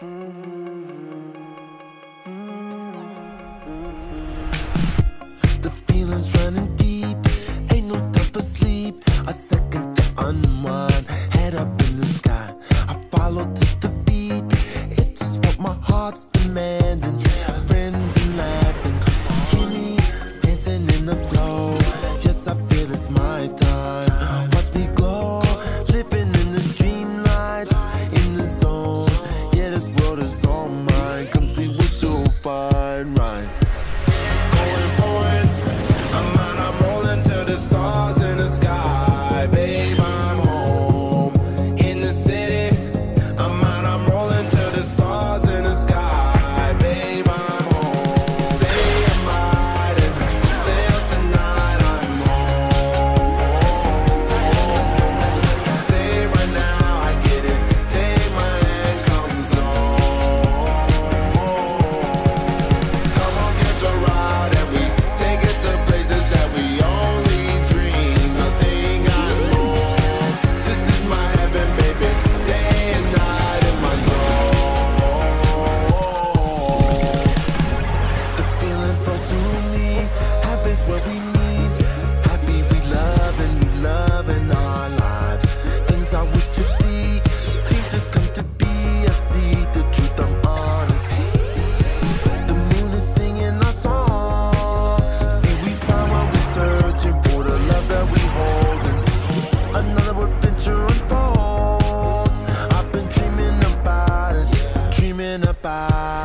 The feeling's running deep, ain't no time for sleep. A second to unwind, head up in the sky. I follow to the beat, it's just what my heart's demanding. Friends and laughing, hear me dancing in the flow. Yes, I feel it's my time. Watch me glow. mind. Going forward, I'm out, I'm rolling to the stars in the sky. what we need. Happy we love and we love in our lives. Things I wish to see seem to come to be. I see the truth, I'm honest. The moon is singing our song. See, we find what we're searching for, the love that we hold. Another adventure unfolds. I've been dreaming about it, dreaming about it.